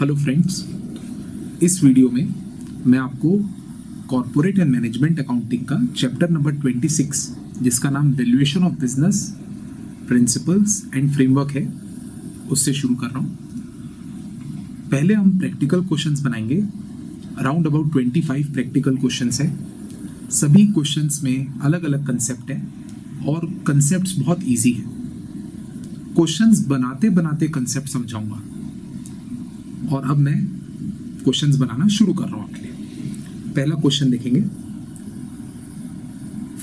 Hello friends इस video में मैं आपको कॉरपोरेट एंड मैनेजमेंट अकाउंटिंग का चैप्टर नंबर 26 जिसका नाम valuation of business principles and framework है, उससे शुरू कर रहा हूँ। पहले हम प्रैक्टिकल क्वेश्चंस बनाएँगे। अराउंड अबाउट 25 प्रैक्टिकल क्वेश्चंस है। सभी क्वेश्चंस में अलग अलग कंसेप्ट हैं और कंसेप्ट बहुत ईजी है। क्वेश्चंस बनाते बनाते कंसेप्ट समझाऊँगा। और अब मैं क्वेश्चंस बनाना शुरू कर रहा हूँ आपके लिए। पहला क्वेश्चन देखेंगे।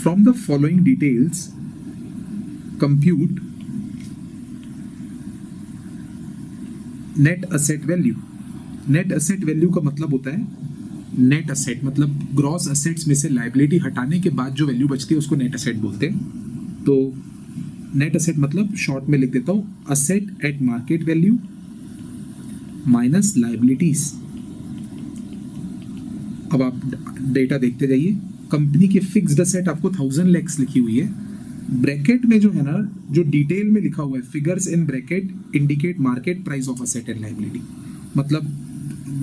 From the following details compute net asset value net asset value का मतलब होता है नेट असेट मतलब ग्रॉस असेट्स में से लाइबिलिटी हटाने के बाद जो वैल्यू बचती है उसको नेट असेट बोलते हैं। तो नेट असेट मतलब शॉर्ट में लिख देता हूँ asset at market value minus liabilities अब आप डेटा देखते जाइए। कंपनी के फिक्स्ड असेट आपको थाउज़ेंड लैक्स लिखी हुई है। ब्रैकेट में जो है ना, जो डिटेल में लिखा हुआ है figures in bracket indicate market price of asset and liability मतलब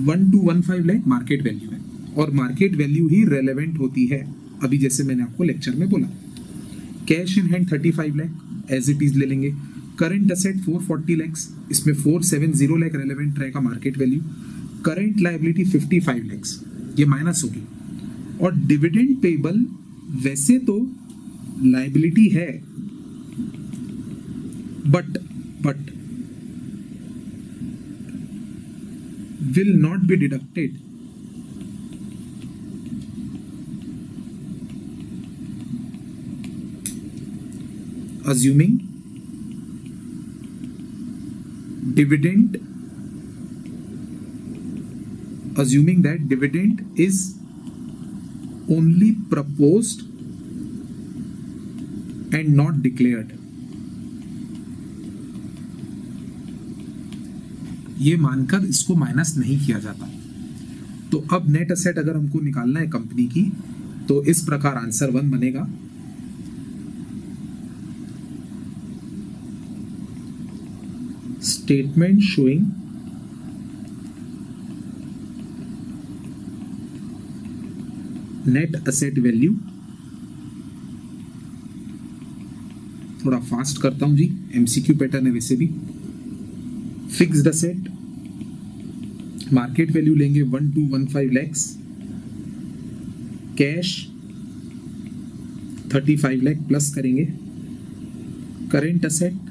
one two one five lakh market value है। और मार्केट वैल्यू ही रेलेवेंट होती है। अभी जैसे मैंने आपको लेक्चर में बोला। Cash in hand thirty five lakh as it is ले लेंगे। करंट असेट 440 लैक्स इसमें 470 लैख रेलेवेंट रहेगा market value current liability 55 lakhs ये माइनस होगी। और डिविडेंड पेबल वैसे तो लाइबिलिटी है but but will not be deducted assuming dividend, assuming that dividend is only proposed and not declared. ये मानकर इसको माइनस नहीं किया जाता। तो अब नेट असेट अगर हमको निकालना है कंपनी की तो इस प्रकार आंसर वन बनेगा। Statement showing net asset value. थोड़ा फास्ट करता हूँ जी एमसीक्यू पैटर्न है वैसे भी। फिक्स्ड असेट मार्केट वैल्यू लेंगे one two one five lakhs cash thirty five lakh plus करेंगे। करेंट असेट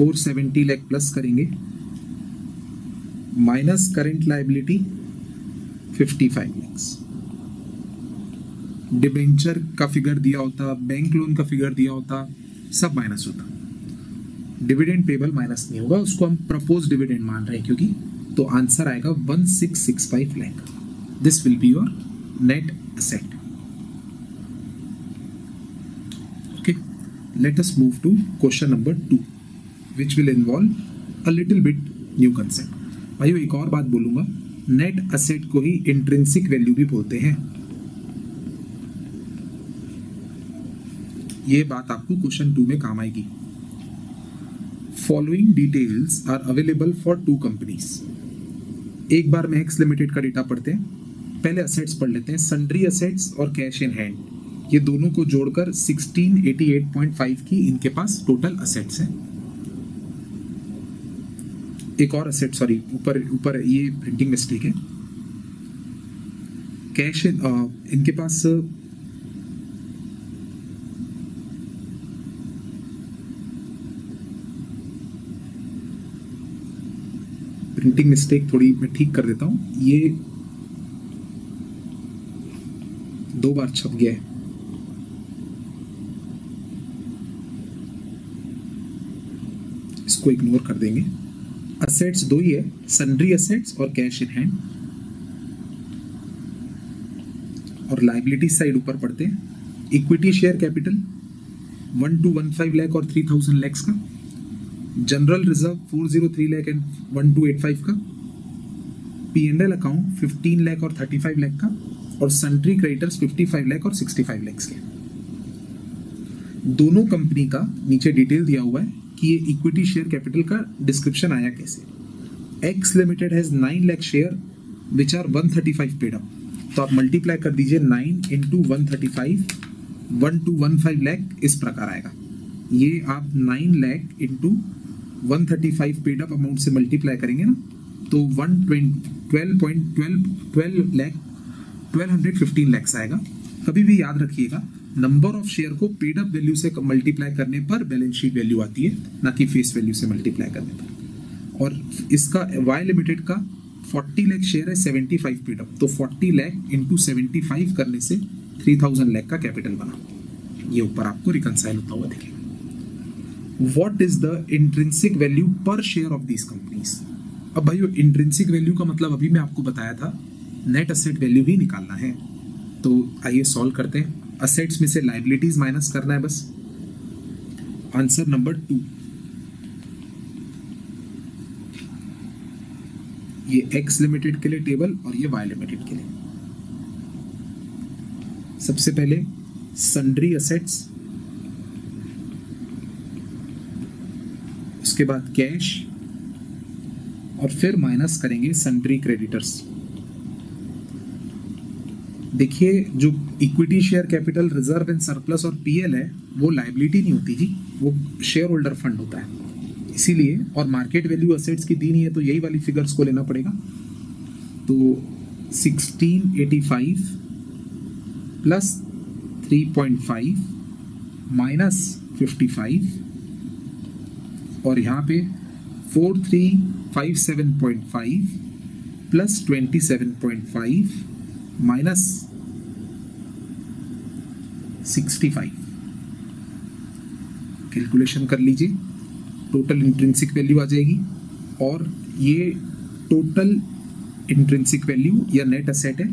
470 लाख प्लस करेंगे। Minus current liability 55 lakhs debenture का फिगर दिया होता बैंक लोन का फिगर दिया होता, सब माइनस होता। डिविडेंड पेबल माइनस नहीं होगा, उसको हम प्रपोज डिविडेंड मान रहे हैं, क्योंकि तो आंसर आएगा 1665 lakh this will be your net asset okay let us move to question number two which will involve a little bit new concept भाई एक और बात बोलूँगा। नेट असेट को ही इंट्रेंसिक वैल्यू भी बोलते हैं। ये बात आपको क्वेश्चन टू में काम आएगी। Following details are available for two companies एक बार में एक्स लिमिटेड का डेटा पढ़ते हैं। पहले असेट्स पढ़ लेते हैं। सन्ड्री असेट्स और कैश इन हैंड ये दोनों को जोड़कर 1688.5 की इनके पास टोटल असेट्स हैं। एक और असेट सॉरी ऊपर ऊपर ये प्रिंटिंग मिस्टेक है। कैश इनके पास प्रिंटिंग मिस्टेक थोड़ी मैं ठीक कर देता हूँ। ये दो बार छप गया है। इसको इग्नोर कर देंगे। असेट्स दो ही है सन्ड्री असेट्स और कैश इन हैंड और लाइबिलिटी साइड ऊपर पड़ते हैं. Equity share capital one two one five lakh और थ्री थाउज़ेंड लैक्स का. General reserve four zero three lakh and one two eight five का. P and L account fifteen lakh और thirty five lakh का. और sundry creditors fifty five lakh और sixty five lakhs के. दोनों company का नीचे डिटेल दिया हुआ है. कि ये इक्विटी शेयर कैपिटल का डिस्क्रिप्शन आया कैसे? X limited has nine lakh share which are one thirty five paid up तो आप मल्टीप्लाई कर दीजिए nine into one thirty five one two one five lakh इस प्रकार आएगा। ये आप nine lakh into one thirty five paid up amount से मल्टीप्लाई करेंगे ना तो one twelve point twelve twelve lakh twelve hundred fifteen lakhs आएगा। कभी भी याद रखिएगा नंबर ऑफ़ शेयर को पेड अप वैल्यू से मल्टीप्लाई करने पर बैलेंस शीट वैल्यू आती है, ना कि फेस वैल्यू से मल्टीप्लाई करने पर। और इसका वाई लिमिटेड का 40 लाख शेयर है 75 पेड अप तो 40 लाख इंटू सेवेंटी करने से 3000 लाख का कैपिटल बना। ये ऊपर आपको रिकनसाइल होता हुआ दिखेगा। What is the intrinsic value per share of these companies अब भाई इंट्रिंसिक वैल्यू का मतलब अभी मैं आपको बताया था नेट असेट वैल्यू ही निकालना है। तो आइए सॉल्व करते हैं। असेट्स में से लाइबिलिटीज माइनस करना है बस। आंसर नंबर टू ये एक्स लिमिटेड के लिए टेबल और ये वाई लिमिटेड के लिए। सबसे पहले सन्ड्री असेट्स उसके बाद कैश और फिर माइनस करेंगे सन्ड्री क्रेडिटर्स देखिए, जो equity share capital reserve and surplus और पीएल है, वो लाइबिलिटी नहीं होती जी, वो शेयर होल्डर फंड होता है। इसीलिए, और मार्केट वैल्यू असेट्स की दी नहीं है तो यही वाली फिगर्स को लेना पड़ेगा। तो 1685 प्लस 3.5 माइनस 55 और यहाँ पे 4357.5 प्लस 27.5 माइनस 65 कैलकुलेशन कर लीजिए टोटल इंट्रेंसिक वैल्यू आ जाएगी, और ये टोटल इंट्रेंसिक वैल्यू या नेट असेट है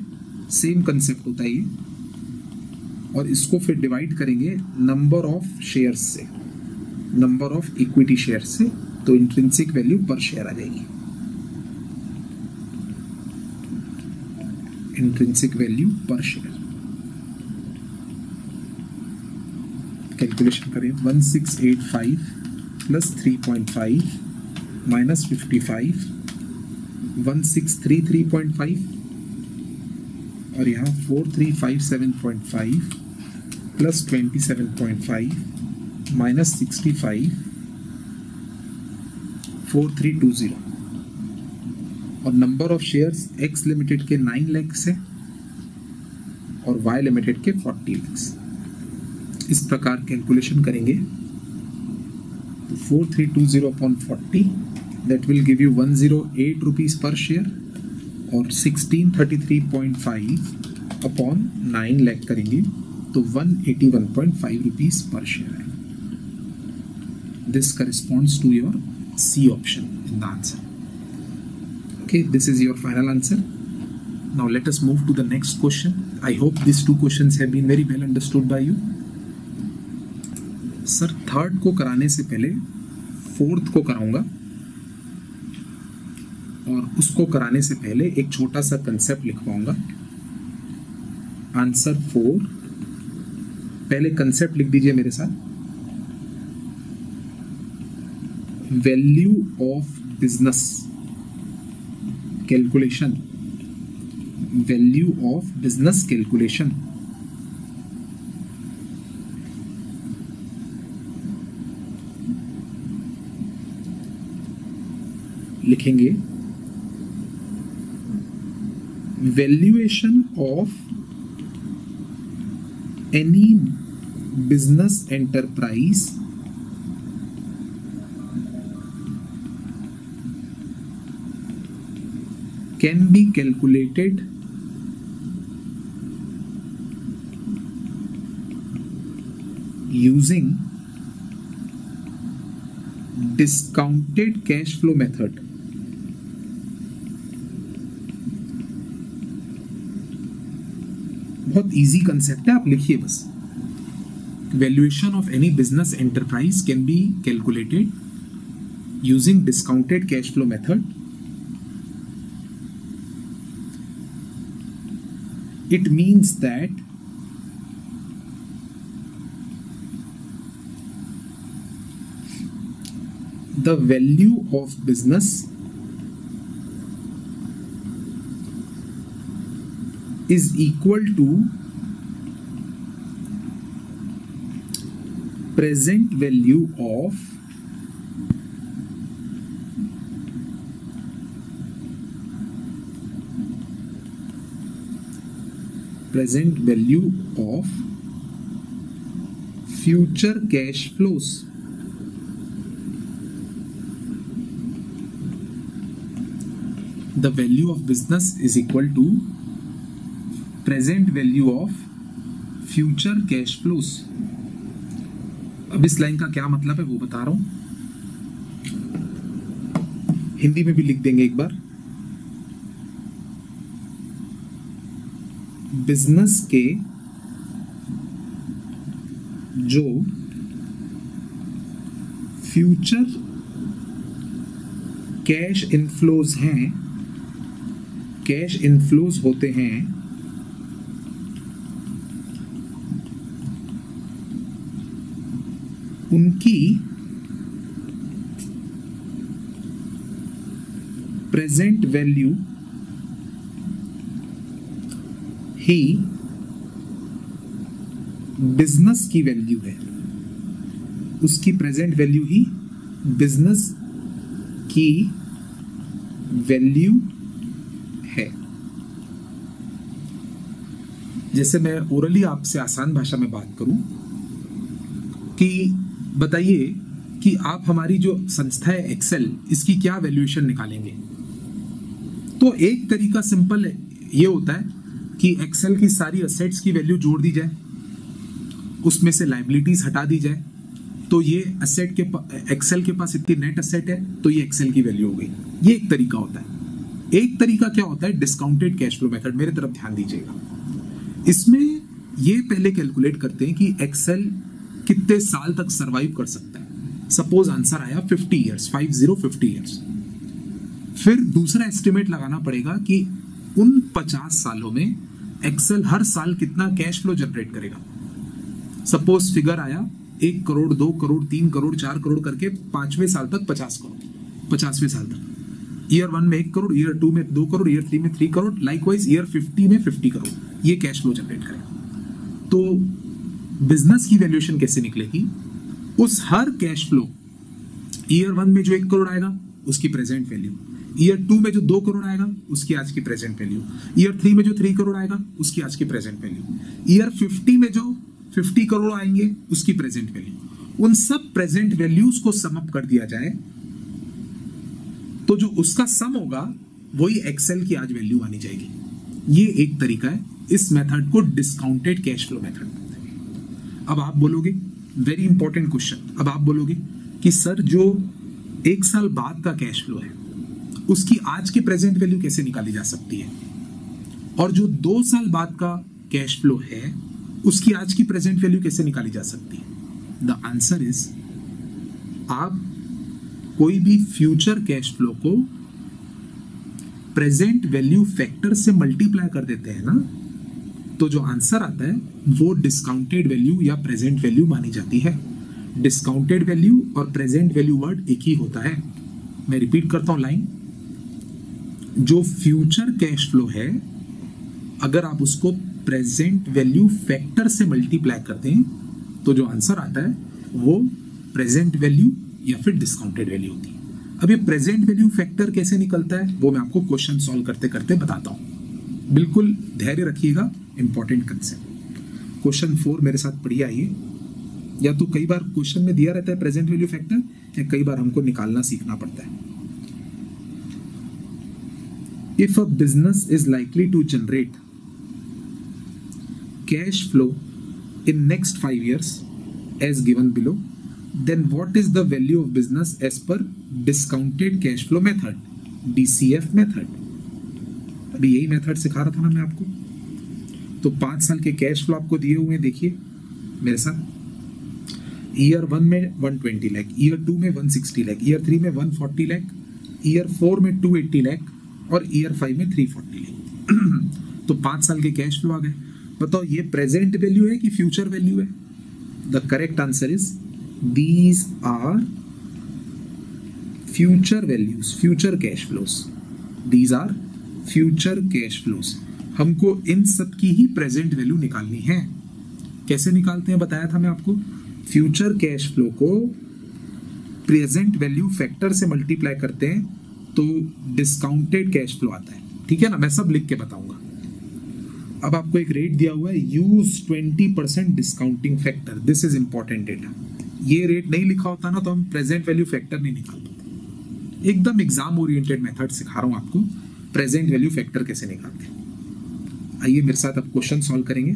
सेम कंसेप्ट होता है ये। और इसको फिर डिवाइड करेंगे नंबर ऑफ़ शेयर्स से। नंबर ऑफ़ इक्विटी शेयर से तो इंट्रेंसिक वैल्यू पर शेयर आ जाएगी। Intrinsic value per share calculation करें 1685 प्लस 3.5 माइनस 55 1633.5 और यहाँ 4357.5 प्लस 27.5 माइनस 65 4320 और number of shares X limited के नाइन लैक्स है और वाई लिमिटेड के 40 लैक्स इस प्रकार कैलकुलेशन करेंगे। तो four three two zero upon forty that will give you one zero eight rupees per share और sixteen thirty three point five upon nine lakh करेंगे तो one eighty one point five rupees per share है। This corresponds to your C option in the answer okay, this is your final answer. Now let us move to the next question. I hope these two questions have been very well understood by you. Sir third को कराने से पहले fourth को कराऊँगा। और उसको कराने से पहले एक छोटा सा कंसेप्ट लिखवाऊँगा। आंसर फोर पहले कंसेप्ट लिख दीजिए मेरे साथ। Value of business calculation value of business calculation देखेंगे। Valuation of any business enterprise can be calculated using discounted cash flow method बहुत इजी कंसेप्ट है, आप लिखिए बस। Valuation of any business enterprise can be calculated using discounted cash flow method it means that the value of business is equal to present value of present value of future cash flows. The value of business is equal to present value of future cash flows. अब इस line का क्या मतलब है वो बता रहा हूँ। हिंदी में भी लिख देंगे एक बार। बिज़नेस के जो फ्यूचर कैश इनफ्लोज हैं कैश इनफ्लोज होते हैं उनकी प्रेजेंट वैल्यू ही बिज़नेस की वैल्यू है। उसकी प्रेजेंट वैल्यू ही बिज़नेस की वैल्यू है। जैसे मैं ओरली आपसे आसान भाषा में बात करूँ कि बताइए कि आप हमारी जो संस्था है एक्सेल इसकी क्या वैल्यूएशन निकालेंगे? तो एक तरीका सिंपल ये होता है कि एक्सेल की सारी असेट्स की वैल्यू जोड़ दी जाए, उसमें से लाइबिलिटीज हटा दी जाए। तो ये असेट के एक्सेल के पास इतनी नेट असेट है तो ये एक्सेल की वैल्यू हो गई। ये एक तरीका होता है। एक तरीका क्या होता है? डिस्काउंटेड कैश फ्लो मेथड मेरे तरफ़ ध्यान दीजिएगा। इसमें ये पहले कैलकुलेट करते हैं कि एक्सेल कितने साल तक सरवाइव कर सकता है? सपोज़ आंसर आया 50 इयर्स 50 50 इयर्स फिर दूसरा एस्टिमेट लगाना पड़ेगा कि उन 50 सालों में एक्सेल हर साल कितना कैश फ्लो जनरेट करेगा? सपोज़ फिगर आया एक करोड़, दो करोड़, तीन करोड़, चार करोड़ करके पाँचवें साल तक पचास करोड़, पचासवें साल तक। ईयर वन में एक करोड़ ईयर टू में दो करोड़ ईयर थ्री में three crore likewise year fifty में फिफ्टी करोड़ ये कैश फ्लो जनरेट करेगा। तो बिज़नेस की वैल्यूएशन कैसे निकलेगी? उस हर कैश फ्लो ईयर वन में जो एक करोड़ आएगा, उसकी प्रेजेंट वैल्यू ईयर टू में जो दो करोड़ आएगा, उसकी आज की प्रेजेंट वैल्यू ईयर थ्री में जो थ्री करोड़ आएगा, उसकी आज की प्रेजेंट वैल्यू ईयर फिफ्टी में जो फिफ्टी करोड़ आएँगे, उसकी प्रेजेंट वैल्यू उन सब प्रेजेंट वैल्यूज़ को समअप कर दिया जाए तो जो उसका सम होगा, वही एक्सेल की आज वैल्यू आनी जाएगी. ये एक तरीका है. इस मेथड को डिस्काउंटेड कैश फ्लो मेथड अब आप बोलोगे वेरी इंपॉर्टेंट क्वेश्चन अब आप बोलोगे कि सर जो एक साल बाद का कैश फ्लो है, उसकी आज की प्रेजेंट वैल्यू कैसे निकाली जा सकती है? और जो दो साल बाद का कैश फ्लो है, उसकी आज की प्रेजेंट वैल्यू कैसे निकाली जा सकती है? द आंसर इज़ आप कोई भी फ्यूचर कैश फ्लो को प्रेजेंट वैल्यू फैक्टर से मल्टीप्लाई कर देते हैं ना तो जो आंसर आता है, वो डिस्काउंटेड वैल्यू या प्रेजेंट वैल्यू मानी जाती है। डिस्काउंटेड वैल्यू और प्रेजेंट वैल्यू वर्ड एक ही होता है। मैं रिपीट करता हूँ लाइन जो फ्यूचर कैश फ्लो है, अगर आप उसको प्रेजेंट वैल्यू फैक्टर से मल्टीप्लाई करते हैं तो जो आंसर आता है, वो प्रेजेंट वैल्यू या फिर डिस्काउंटेड वैल्यू होती है। अब ये प्रेजेंट वैल्यू फैक्टर कैसे निकलता है, वो मैं आपको क्वेश्चन सॉल्व करते करते बताता हूँ। बिल्कुल धैर्य रखिएगा। इंपॉर्टेंट कंसेप्ट क्वेश्चन फोर मेरे साथ पढ़िए, आइए। या तो कई बार क्वेश्चन में दिया रहता है प्रेजेंट वैल्यू फैक्टर या कई बार हमको निकालना सीखना पड़ता है। If a business is likely to generate cash flow in next five years as given below then what is the value of business as per discounted cash flow method D method अभी यही method सिखा रहा था ना मैं आपको। तो पाँच साल के कैश फ्लो आपको दिए हुए देखिए, मेरे साथ। ईयर वन में 120 लाख ईयर टू में 160 लाख ईयर थ्री में 140 लाख ईयर फोर में 280 लाख और ईयर फाइव में थ्री फोर्टी लैख तो पाँच साल के कैश फ्लो आ गए। बताओ, ये प्रेजेंट वैल्यू है कि फ्यूचर वैल्यू है? The correct answer is these are future values future cash flows these are future cash flows हमको इन सब की ही प्रेजेंट वैल्यू निकालनी है। कैसे निकालते हैं बताया था मैं आपको? फ्यूचर कैश फ्लो को प्रेजेंट वैल्यू फैक्टर से मल्टीप्लाई करते हैं तो डिस्काउंटेड कैश फ्लो आता है। ठीक है ना? मैं सब लिख के बताऊँगा। अब आपको एक रेट दिया हुआ है use 20 percent discounting factor this is important data ये रेट नहीं लिखा होता ना तो हम प्रेजेंट वैल्यू फैक्टर नहीं निकाल पाते। एकदम एग्ज़ाम ओरिएंटेड मेथड सिखा रहा हूँ आपको प्रेजेंट वैल्यू फैक्टर कैसे निकालते हैं। आइए मेरे साथ आप क्वेश्चन सॉल्व करेंगे।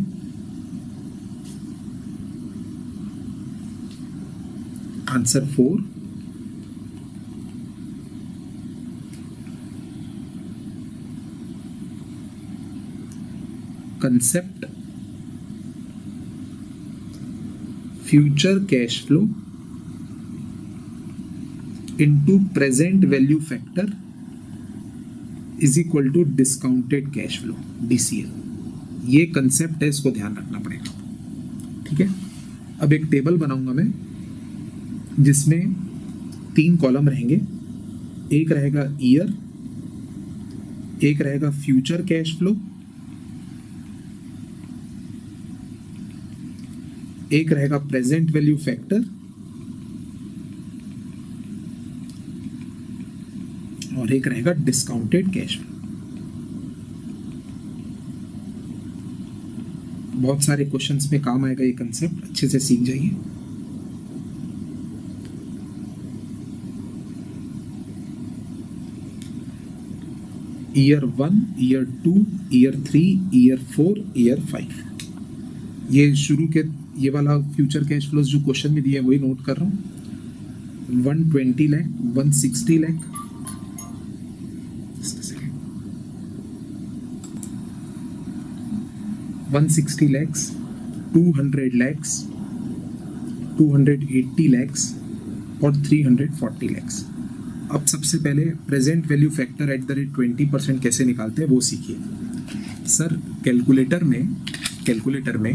Answer four concept future cash flow into present value factor is equal to discounted cash flow DCL ये कंसेप्ट है, इसको ध्यान रखना पड़ेगा। ठीक है? अब एक टेबल बनाऊँगा मैं, जिसमें तीन कॉलम रहेंगे। एक रहेगा ईयर एक रहेगा फ्यूचर कैश फ्लो एक रहेगा प्रेजेंट वैल्यू फैक्टर और एक रहेगा डिस्काउंटेड कैश फ्लो बहुत सारे क्वेश्चंस में काम आएगा ये कंसेप्ट अच्छे से सीख जाइए। Year one year two year three year four year five ये शुरू के, ये वाला फ्यूचर कैश फ्लोज जो क्वेश्चन में दिया है, वही नोट कर रहा हूँ। One twenty lakh one sixty lakh one sixty lakhs two hundred lakhs two hundred eighty lakhs और थ्री हंड्रेड फोर्टी लैक्स अब सबसे पहले present value factor at the rate twenty percent कैसे निकालते हैं वो सीखिए। सर कैलकुलेटर में कैलकुलेटर में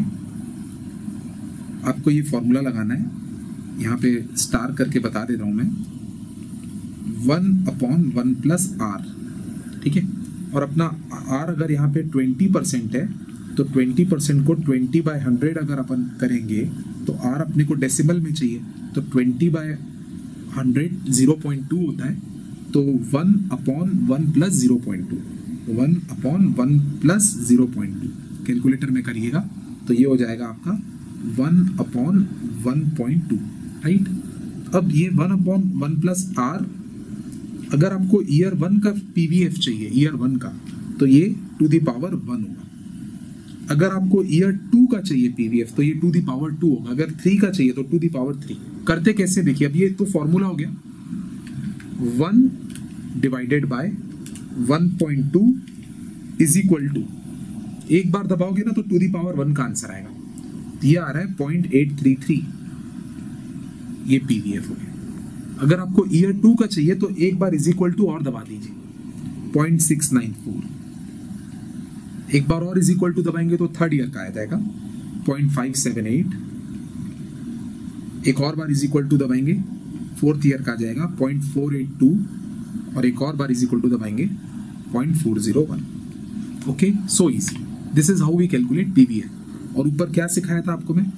आपको ये फॉर्मूला लगाना है। यहाँ पे स्टार करके बता दे रहा हूँ मैं। One upon one plus R ठीक है? और अपना आर अगर यहाँ पे ट्वेंटी परसेंट है तो ट्वेंटी परसेंट को ट्वेंटी बाय हंड्रेड अगर अपन करेंगे तो आर अपने को डेसिमल में चाहिए तो twenty by hundred zero point two होता है तो one upon one plus zero point two one upon one plus zero point two calculator में करिएगा तो ये हो जाएगा आपका one upon one point two right अब ये one upon one plus r अगर आपको ईयर वन का पीवीएफ चाहिए ईयर वन का तो ये टू दी पावर वन होगा। अगर आपको ईयर टू का चाहिए पीवीएफ तो ये टू दी पावर टू होगा। अगर थ्री का चाहिए तो टू दी पावर थ्री करते कैसे? देखिए, अब ये तो फॉर्मूला हो गया। One divided by one point two is equal to एक बार दबाओगे ना तो टू दी पावर वन का आंसर आएगा। ये आ रहा है पॉइंट एट थ्री थ्री ये पीवीएफ हो गया। अगर आपको ईयर टू का चाहिए तो एक बार इज़ इक्वल टू और दबा दीजिए। पॉइंट सिक्स नाइन फोर एक बार और इज़ इक्वल टू दबाएँगे तो थर्ड ईयर का आ जाएगा। पॉइंट फाइव सेवन एट एक और बार इज़ इक्वल टू दबाएँगे फोर्थ ईयर का आ जाएगा। पॉइंट फोर एट टू और एक और बार is equal to दबाएँगे point four zero one okay so easy this is how we calculate PVF और ऊपर क्या सिखाया था आपको मैं?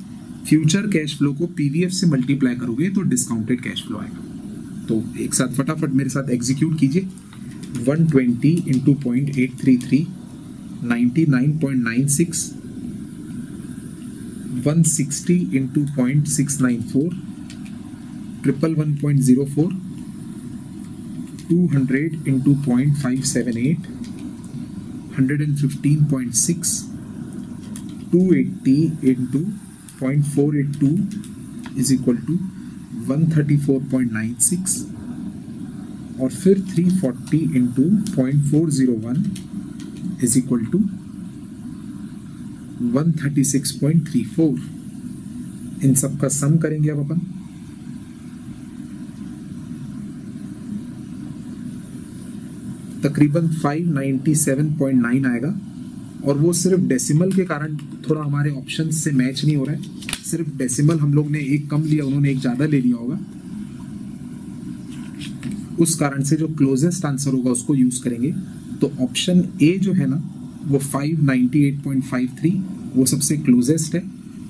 फ्यूचर कैश फ्लो को पीवीएफ से मल्टीप्लाई करोगे तो डिस्काउंटेड कैश फ्लो आएगा। तो एक साथ फटाफट मेरे साथ एग्जीक्यूट कीजिए। 120 twenty into point eight three three ninety nine point nine six one sixty into point six nine four triple one point zero four two hundred into point five seven eight hundred and fifteen point six 280 into 0.482 is equal to 134.96 और फिर 340 into point four zero one Six point three four इन सब का सम करेंगे अब अपन। तकरीबन 597.9 आएगा। और वो सिर्फ़ डेसिमल के कारण थोड़ा हमारे ऑप्शन से मैच नहीं हो रहा है। सिर्फ़ डेसिमल हम लोग ने एक कम लिया, उन्होंने एक ज़्यादा ले लिया होगा। उस कारण से जो क्लोजेस्ट आंसर होगा, उसको यूज़ करेंगे। तो ऑप्शन ए जो है ना, वो 598.53 वो सबसे क्लोजेस्ट है।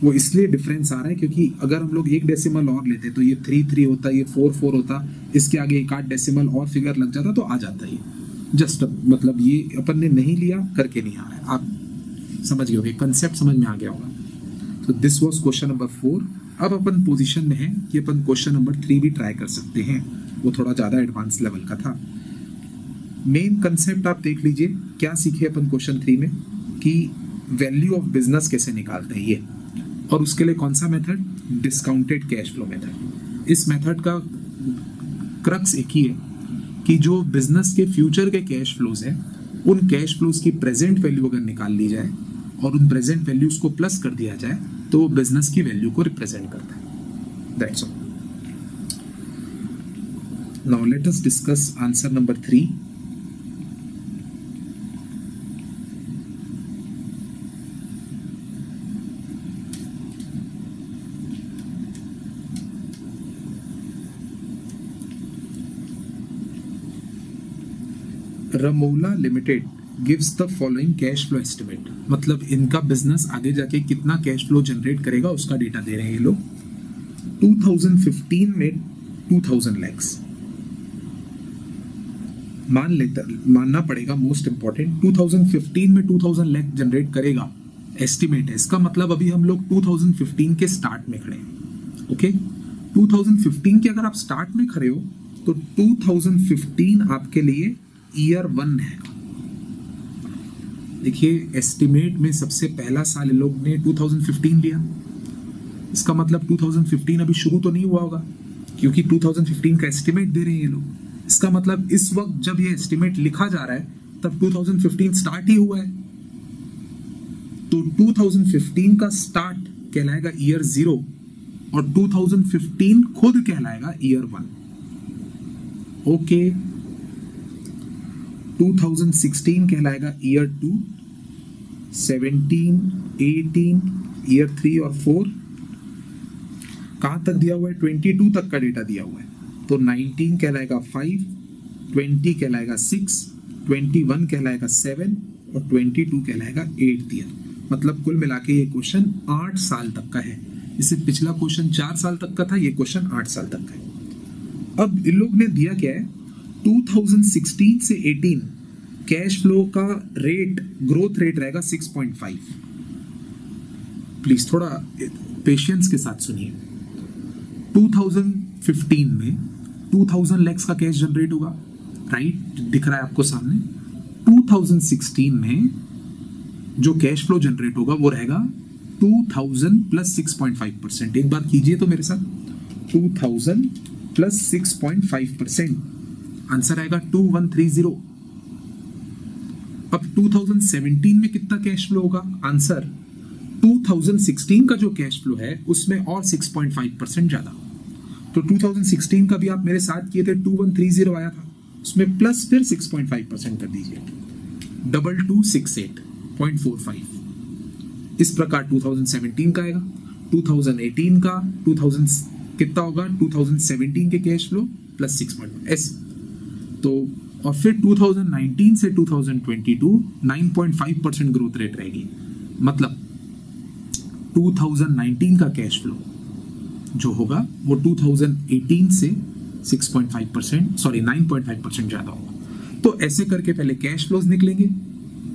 वो इसलिए डिफरेंस आ रहा है क्योंकि अगर हम लोग एक डेसिमल और लेते तो ये थ्री थ्री होता, ये फोर फोर होता, इसके आगे एक आठ डेसिमल और फिगर लग जाता तो आ जाता ये। जस्ट मतलब ये अपन ने नहीं लिया, करके नहीं आ रहा है। आप समझ गए होगे कंसेप्ट समझ में आ गया होगा। तो this was question number four अब अपन पोजिशन में है कि अपन क्वेश्चन नंबर थ्री भी ट्राई कर सकते हैं। वो थोड़ा ज़्यादा एडवांस लेवल का था। मेन कंसेप्ट आप देख लीजिए, क्या सीखे अपन क्वेश्चन थ्री में? कि वैल्यू ऑफ़ बिज़नेस कैसे निकालते हैं ये? और उसके लिए कौन सा method discounted cash flow method इस मेथड का क्रक्स एक ही है कि जो बिज़नेस के फ्यूचर के कैश फ्लोज हैं, उन कैश फ्लोज की प्रेजेंट वैल्यू अगर निकाल ली जाए और उन प्रेजेंट वैल्यूज़ को प्लस कर दिया जाए तो वो बिज़नेस की वैल्यू को रिप्रेजेंट करता है। That's all now let us discuss answer number three Ramola limited gives the following cash flow estimate मतलब इनका बिज़नेस आगे जाके कितना कैश फ्लो जनरेट करेगा, उसका डेटा दे रहे हैं ये लोग। 2015 में 2000 लैक्स मान लेता, मानना पड़ेगा मोस्ट इंपॉर्टेंट 2015 में 2000 लैख जनरेट करेगा। एस्टिमेट है। इसका मतलब अभी हम लोग 2015 के स्टार्ट में खड़े हैं। ओके 2015 के अगर आप स्टार्ट में खड़े हो तो 2015 आपके लिए ईयर वन है। देखिए एस्टिमेट में सबसे पहला साल लोग ने 2015 लिया। इसका मतलब 2015 अभी शुरू तो नहीं हुआ होगा, क्योंकि 2015 का एस्टिमेट दे रहे हैं ये लोग। इसका मतलब इस वक्त जब ये एस्टिमेट लिखा जा रहा है, तब 2015 स्टार्ट ही हुआ है। तो 2015 का स्टार्ट कहलाएगा ईयर ज़ीरो और 2015 खुद कहलाएगा ईयर वन ओके 2016 कहलाएगा ईयर टू 17, 18, ईयर थ्री और फोर कहाँ तक दिया हुआ है? 22 तक का डेटा दिया हुआ है। तो 19 कहलाएगा 5, 20 कहलाएगा 6, 21 कहलाएगा 7 और 22 कहलाएगा 8 ईयर मतलब कुल मिला ये क्वेश्चन आठ साल तक का है। इससे पिछला क्वेश्चन चार साल तक का था ये क्वेश्चन आठ साल तक का है। अब इन लोग ने दिया क्या है? 2016 से 18 कैश फ्लो का रेट ग्रोथ रेट रहेगा 6.5 प्लीज़ थोड़ा पेशेंस के साथ सुनिए। 2015 में 2000 लैक्स का कैश जनरेट होगा राइट दिख रहा है आपको सामने। 2016 में जो कैश फ्लो जनरेट होगा, वो रहेगा 2000 प्लस 6.5 परसेंट एक बार कीजिए तो मेरे साथ। 2000 प्लस 6.5 परसेंट आंसर आएगा 2130 अब 2017 में कितना कैश फ्लो होगा? आंसर 2016 का जो कैश फ्लो है, उसमें और 6.5 परसेंट ज़्यादा। तो 2016 का भी आप मेरे साथ किए थे 2130 आया था। उसमें प्लस फिर 6.5 परसेंट कर दीजिए। Double two six eight point four five इस प्रकार 2017 का आएगा। 2018 का 2000 कितना होगा? 2017 के cash flow plus six point ऐसे। तो और फिर 2019 से 2022 9.5 परसेंट ग्रोथ रेट रहेगी। मतलब 2019 का कैश फ्लो जो होगा, वो 2018 से 6.5 परसेंट सॉरी 9.5 परसेंट ज़्यादा होगा। तो ऐसे करके पहले कैश फ्लोज निकलेंगे।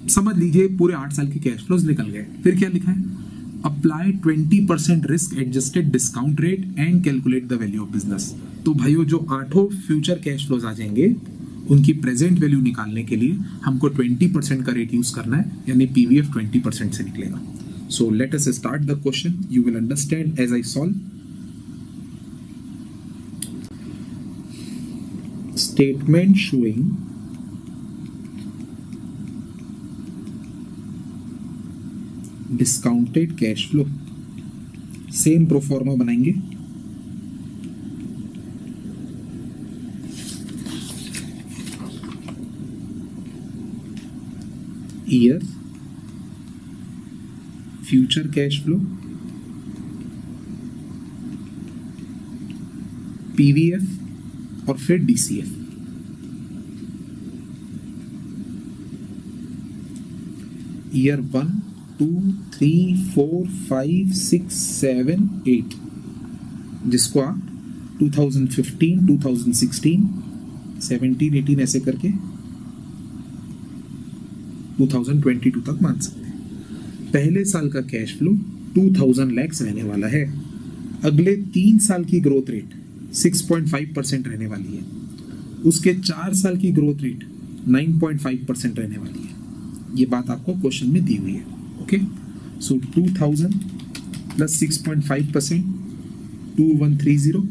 समझ लीजिए, पूरे आठ साल के कैश फ्लोज निकल गए। फिर क्या लिखा है? Apply 20 percent risk adjusted discount rate and calculate the value of business तो भाइयों, जो आठों फ्यूचर कैश फ्लोज आ जाएँगे उनकी प्रेजेंट वैल्यू निकालने के लिए हमको 20 परसेंट का रेट यूज़ करना है, यानी पीवीएफ 20 परसेंट से निकलेगा। So let us start the question you will understand as I solve statement showing discounted cash flow same proforma बनाएँगे. Year future cash flow PVF और फिर DCF year one two three four five six seven eight जिसको आप 2015, 2016, 17, 18 ऐसे करके 2022 तक मान सकते हैं पहले साल का कैश फ्लो 2000 लैक्स रहने वाला है। अगले तीन साल की ग्रोथ रेट 6.5 परसेंट रहने वाली है। उसके चार साल की ग्रोथ रेट 9.5 परसेंट रहने वाली है। ये बात आपको क्वेश्चन में दी हुई है okay so 2000 plus 6.5 percent two one three zero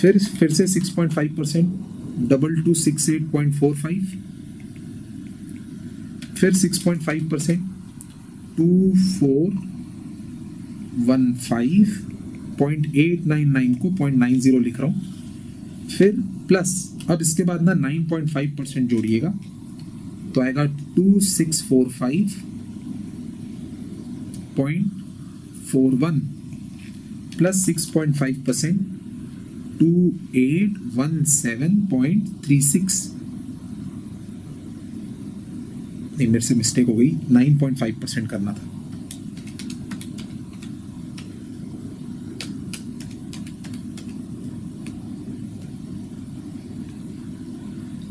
फिर फिर से 6.5 percent double two six eight point four five फिर 6.5 percent two four one five point eight nine nine को पॉइंट नाइन ज़ीरो लिख रहा हूँ। फिर प्लस अब इसके बाद ना 9.5 परसेंट जोड़िएगा। तो आएगा two six four five point four one plus six point five percent two eight one seven point three six नहीं, मेरे से मिस्टेक हो गई। नाइन पॉइंट फाइव परसेंट करना था।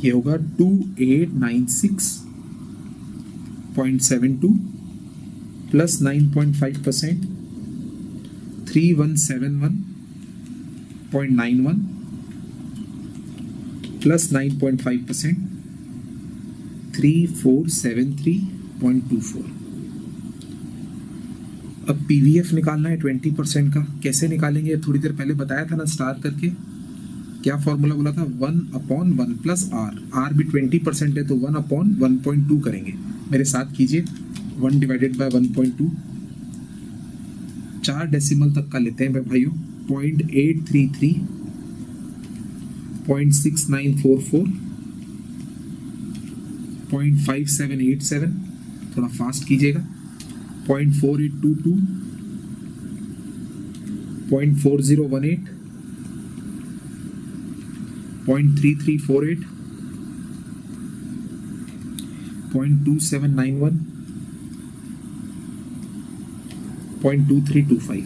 ये होगा two eight nine six point seven two plus nine point five percent three one seven one point nine one plus nine point five percent three four seven three point two four अब PVF निकालना है twenty percent का। कैसे निकालेंगे? थोड़ी देर पहले बताया था ना स्टार करके। क्या फॉर्मूला बोला था? One upon one plus R R भी ट्वेंटी परसेंट है तो one upon one point two करेंगे। मेरे साथ कीजिए। One divided by one point two चार डेसिमल तक का लेते हैं भाइयों। Point eight three three point six nine four four point five seven eight seven. थोड़ा फास्ट कीजिएगा। Point four eight two two. Point four zero one eight. Point three three four eight. Point two seven nine one. Point two three two five.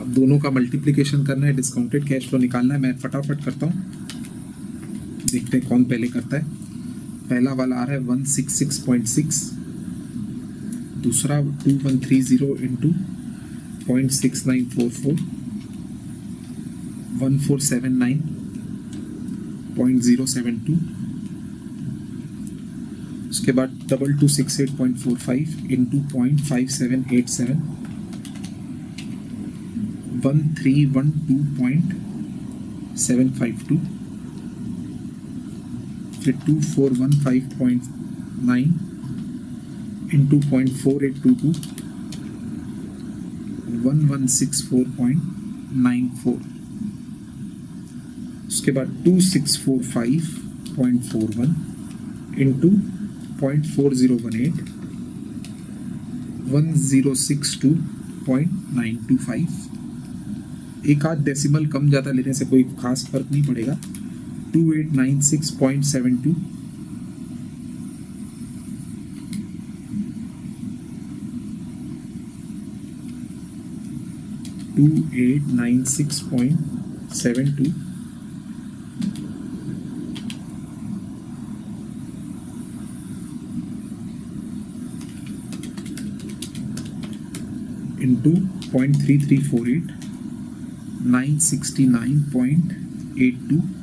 अब दोनों का multiplication करना है discounted cash flow निकालना है, मैं फटाफट करता हूँ। देखते हैं कौन पहले करता है। पहला वाला आ रहा है one six six point six दूसरा two one three zero into point six nine four four one four seven nine point zero seven two उसके बाद double two six eight point four five into point five seven eight seven one three one two point seven five two two point nine into point four eight two two one one six four point nine four उसके बाद two six four five point four one into point four zero one eight one zero six two point nine two five एक आध decimal कम ज़्यादा लेने से कोई खास फ़र्क नहीं पड़ेगा। 2896.72 2896.72 into 0.3348 969.82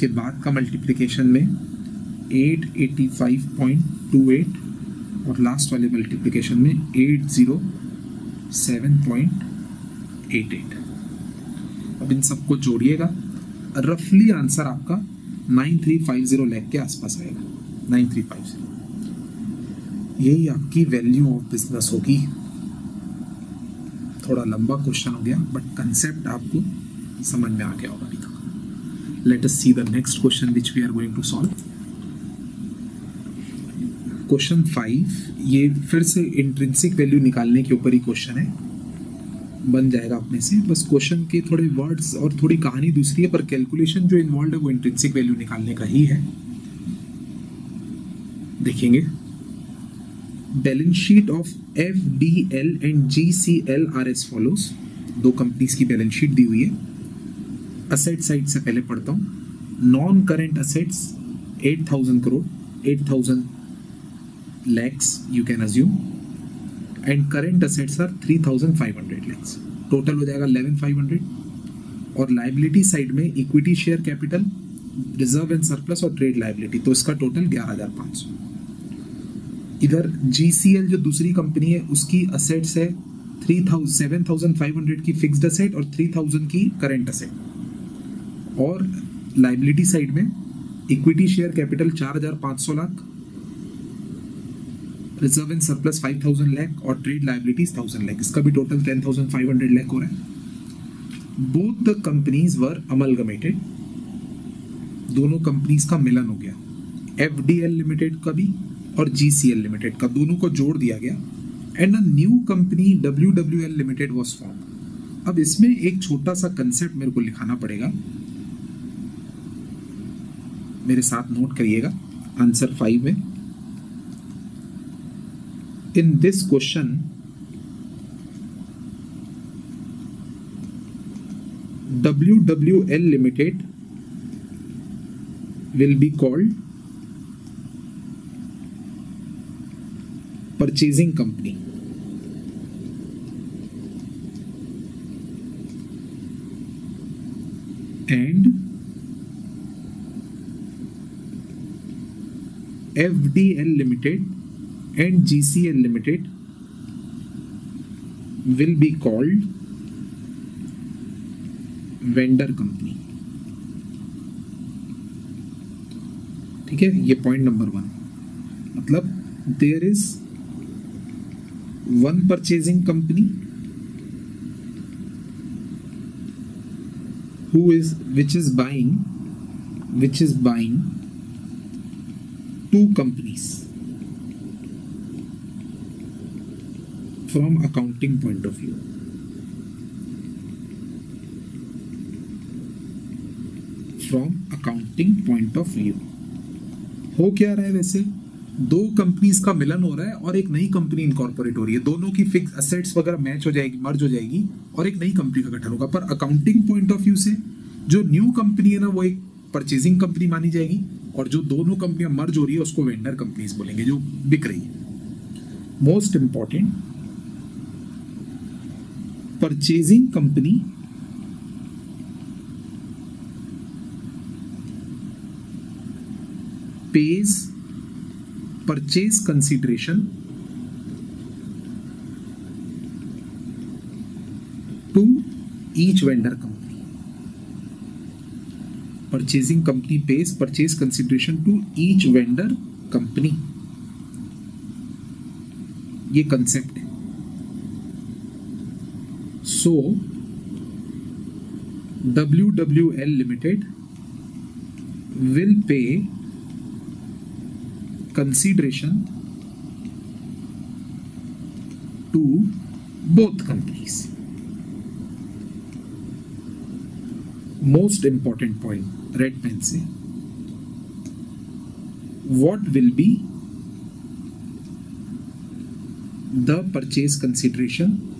इसके बाद का मल्टीप्लिकेशन में eight eighty five point two eight और लास्ट वाले मल्टीप्लिकेशन में eight zero seven point eight eight अब इन सबको जोड़िएगा। रफली आंसर आपका nine three five zero lakh के आसपास आएगा। नाइन थ्री फाइव ज़ीरो यही आपकी वैल्यू ऑफ़ बिज़नेस होगी। थोड़ा लंबा क्वेश्चन हो गया बट कंसेप्ट आपको समझ में आ गया होगा let us see the next question which we are going to solve question five ये फिर से इंट्रेंसिक वैल्यू निकालने के ऊपर ही क्वेश्चन है। बन जाएगा अपने से। बस क्वेश्चन के थोड़े वर्ड्स और थोड़ी कहानी दूसरी है, पर कैलकुलेशन जो इन्वॉल्व है वो इंट्रेंसिक वैल्यू निकालने का ही है। देखेंगे। Balance sheet of F D L and G C L R S follows दो कंपनीज़ की बैलेंस शीट दी हुई है। असेट साइड से पहले पढ़ता हूँ। Non current assets 8000 crore 8000 lakhs, you can assume. And current assets are 3500 lakhs. Total हो जाएगा 11500 और लाइबिलिटी साइड में equity share capital reserve and surplus और ट्रेड लाइबिलिटी तो इसका टोटल 11500 इधर जीसीएल जो दूसरी कंपनी है, उसकी असेट्स है 3000 7500 की फिक्स्ड असेट और 3000 की करंट असेट और लाइबिलिटी साइड में equity share capital 4500 lakh reserve and surplus 5000 lakh और ट्रेड लाइबिलिटीज 1000 लाख इसका भी टोटल 10500 लाख हो रहा है। Both the companies were amalgamated दोनों कंपनीज़ का मिलन हो गया। एफ़ लिमिटेड का भी और जीसीएल लिमिटेड का दोनों को जोड़ दिया गया। And a new company W W L limited was form अब इसमें एक छोटा सा कंसेप्ट मेरे को लिखाना पड़ेगा। मेरे साथ नोट करिएगा आंसर फाइव में। In this question W W L limited will be called purchasing company and FDL Limited and GCL Limited will be called vendor company ठीक है ये पॉइंट नंबर वन मतलब there is one purchasing company who is which is buying which is buying two companies from accounting point of view. From accounting point of view. हो क्या रहा है वैसे? दो कंपनीज़ का मिलन हो रहा है और एक नई कंपनी इनकॉर्पोरेट हो रही है। दोनों की फिक्स असेट्स वगैरह मैच हो जाएगी मर्ज हो जाएगी और एक नई कंपनी का गठन होगा। पर अकाउंटिंग पॉइंट ऑफ़ व्यू से जो न्यू कंपनी है ना, वो एक परचेजिंग कंपनी मानी जाएगी। और जो दोनों कंपनियाँ मर्ज हो रही है, उसको वेंडर कंपनीज़ बोलेंगे, जो बिक रही है। Most important purchasing company pays purchase consideration to each vendor company purchasing company pays purchase consideration to each vendor company ये कंसेप्ट है So, WWL Limited will pay consideration to both companies. Most important point, red pen say. What will be the purchase consideration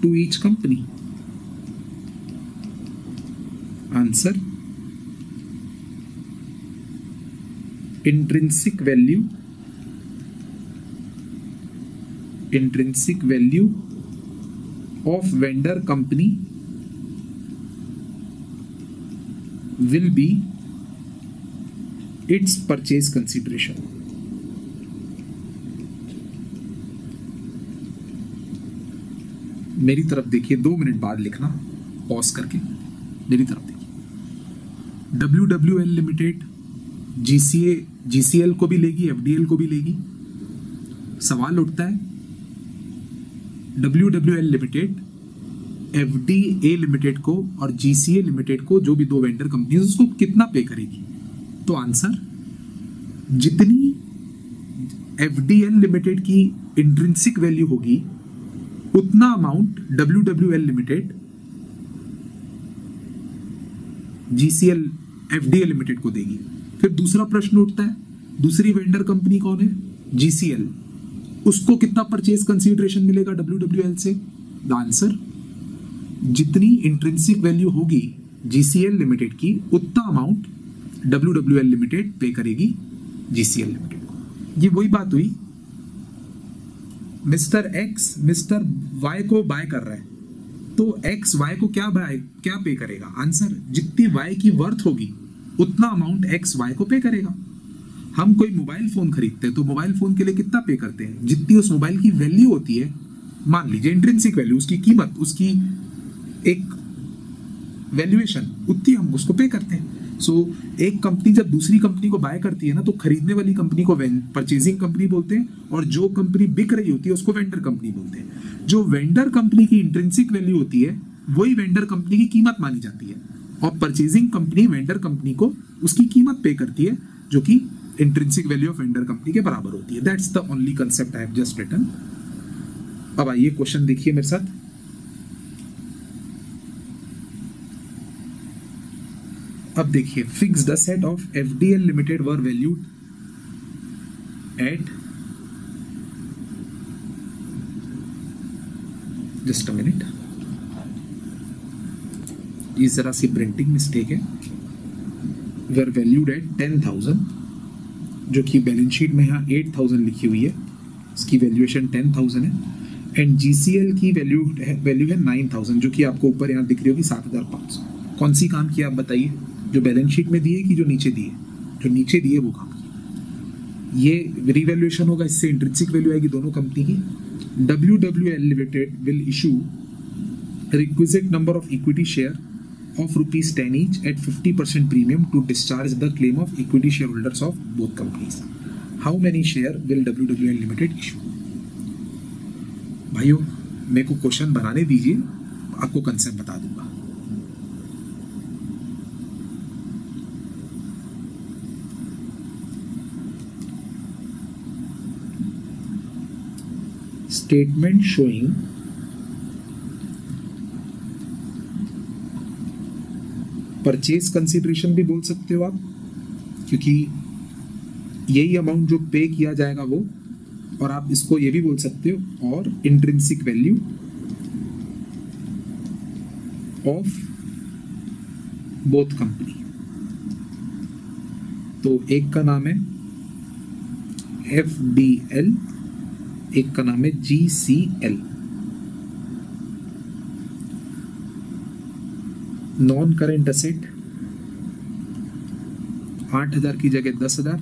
to each company? Answer Intrinsic value intrinsic value of vendor company will be its purchase consideration. मेरी तरफ़ देखिए, दो minute बाद लिखना। Pause करके। मेरी तरफ़ देखिए। W W L limited GCA GCL को भी लेगी एफडीएल को भी लेगी। सवाल उठता है W W L limited F D A limited को और जीसीए लिमिटेड को जो भी दो वेंडर कंपनी उसको कितना पे करेगी? तो आंसर जितनी एफ़ डी एल लिमिटेड की इंट्रेंसिक वैल्यू होगी, उतना amount W W L limited GCL FDA limited को देगी। फिर दूसरा प्रश्न उठता है, दूसरी वेंडर कंपनी कौन है? जीसीएल उसको कितना परचेज कंसीडरेशन मिलेगा डब्ल्यू डब्ल्यू एल से? द आंसर जितनी इंट्रेंसिक वैल्यू होगी जीसीएल लिमिटेड की, उतना amount W W L limited pay करेगी जीसीएल लिमिटेड को। ये वही बात हुई। मिस्टर एक्स मिस्टर वाई को बाय कर रहा है। तो एक्स वाई को क्या बाय क्या पे करेगा? आंसर जितनी वाई की वर्थ होगी, उतना अमाउंट एक्स वाई को पे करेगा। हम कोई मोबाइल फ़ोन खरीदते हैं तो मोबाइल फ़ोन के लिए कितना पे करते हैं? जितनी उस मोबाइल की वैल्यू होती है मान लीजिए इंट्रेंसिक वैल्यू उसकी कीमत उसकी एक वैल्यूएशन उतनी हम उसको पे करते हैं। सो so, एक कंपनी जब दूसरी कंपनी को बाय करती है ना तो खरीदने वाली कंपनी को परचेजिंग कंपनी बोलते हैं और जो कंपनी बिक रही होती है उसको वेंडर कंपनी बोलते हैं। जो वेंडर कंपनी की इंट्रेंसिक वैल्यू होती है वही वेंडर कंपनी की कीमत मानी जाती है। और परचेजिंग कंपनी वेंडर कंपनी को उसकी कीमत पे करती है जो कि intrinsic value of vendor company के बराबर होती है। That's the only concept I have just written अब आइए क्वेश्चन देखिए मेरे साथ। अब देखिए fix the set of F D L limited were valued at just a minute ये जरा सी प्रिंटिंग मिस्टेक है। Were valued at ten thousand जो कि बैलेंस शीट में यहाँ एट थाउज़ेंड लिखी हुई है, इसकी वैल्यूएशन टेन थाउज़ेंड है एंड GCL की वैल्यू वैल्यू है नाइन थाउज़ेंड जो कि आपको ऊपर यहाँ दिख रही होगी सात हज़ार पाँच सौ। कौन सी काम की आप बताइए। जो बैलेंस शीट में दिए कि जो नीचे दिए जो नीचे दिए वो काम। ये रिवैल्यूएशन होगा, इससे इंट्रेंसिक वैल्यू आएगी दोनों कंपनी की। W W L limited will issue requisite number of equity share of rupees 10 each at 50% premium to discharge the claim of equity shareholders of both companies. How many share will WWL Limited issue? भाइयों मेरे को question बनाने दीजिए आपको concept बता दूँगा statement showing purchase consideration भी बोल सकते हो आप? क्योंकि यही अमाउंट जो पे किया जाएगा वो, और आप इसको ये भी बोल सकते हो, और intrinsic value of both company तो एक का नाम है एफ़ डी एल एक का नाम है G C L non current asset आठ हज़ार की जगह दस हज़ार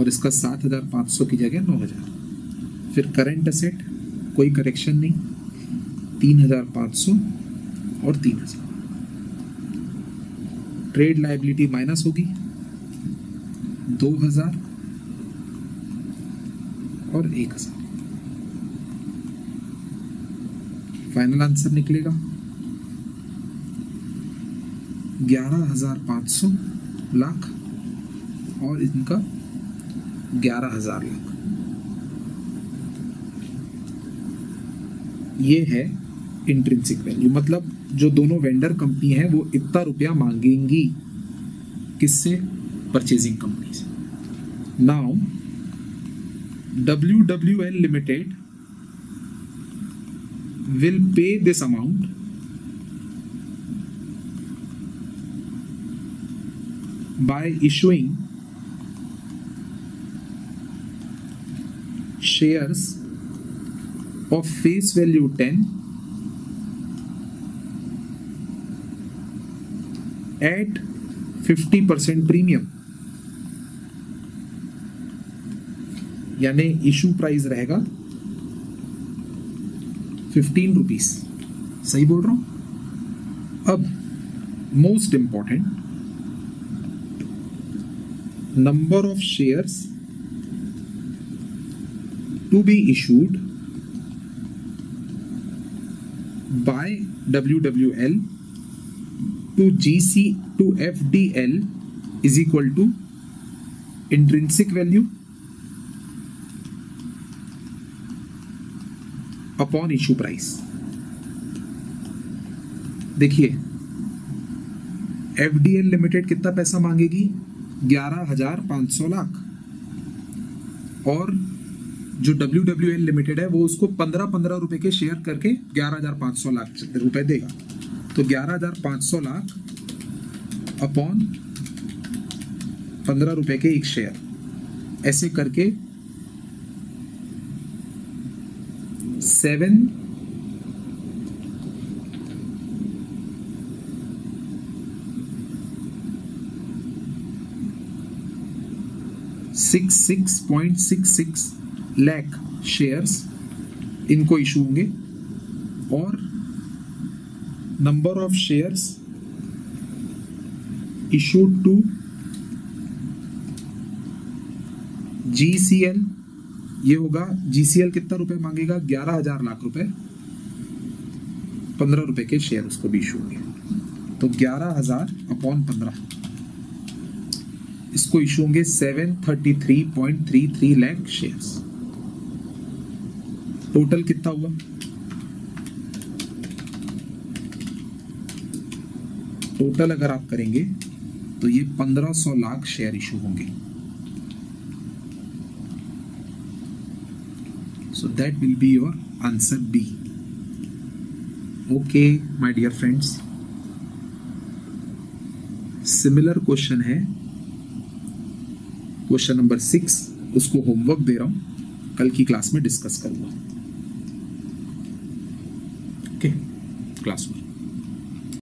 और इसका सात हज़ार पाँच सौ की जगह नौ हज़ार। फिर करेंट असेट कोई करेक्शन नहीं, तीन हज़ार पाँच सौ और तीन हज़ार। ट्रेड लाइबिलिटी माइनस होगी, दो हज़ार और एक हज़ार। फाइनल आंसर निकलेगा। ग्यारह हज़ार पाँच सौ लाख और इनका ग्यारह हज़ार लाख। ये है इंट्रेंसिक वैल्यू मतलब जो दोनों वेंडर कंपनी है, वो इतना रुपया मांगेंगी किससे? परचेजिंग कंपनी से। Now W W L limited will pay this amount by issuing shares of face value 10 at 50% premium यानी इशू प्राइस रहेगा फिफ्टीन रुपीस सही बोल रहा हूँ? अब most important number of shares to be issued by WWL to GC to FDL is equal to intrinsic value upon issue price देखिए F limited कितना पैसा मांगेगी ग्यारह हज़ार पाँच सौ लाख। और जो डब्ल्यू डब्ल्यू एल लिमिटेड है, वो उसको पंद्रह पंद्रह रुपए के शेयर करके ग्यारह हज़ार पाँच सौ लाख रुपए देगा। तो ग्यारह हज़ार पाँच सौ लाख अपॉन पंद्रह रुपए के एक शेयर ऐसे करके seven six six point six six lakh shares इनको इशू होंगे। और number of shares issued to GCL ये होगा। जीसीएल कितना रुपए मांगेगा? ग्यारह हज़ार लाख रुपए। पंद्रह रुपए के शेयर उसको भी इशू होंगे। तो ग्यारह हज़ार अपॉन पंद्रह। इसको इशू होंगे seven thirty three point three three lakh shares total कितना हुआ? टोटल अगर आप करेंगे तो ये 1500 लाख शेयर इशू होंगे। So that will be your answer B okay my dear friends similar question है क्वेश्चन नंबर सिक्स, उसको होमवर्क दे रहा हूँ। कल की क्लास में डिस्कस करूँगा ओके क्लास में।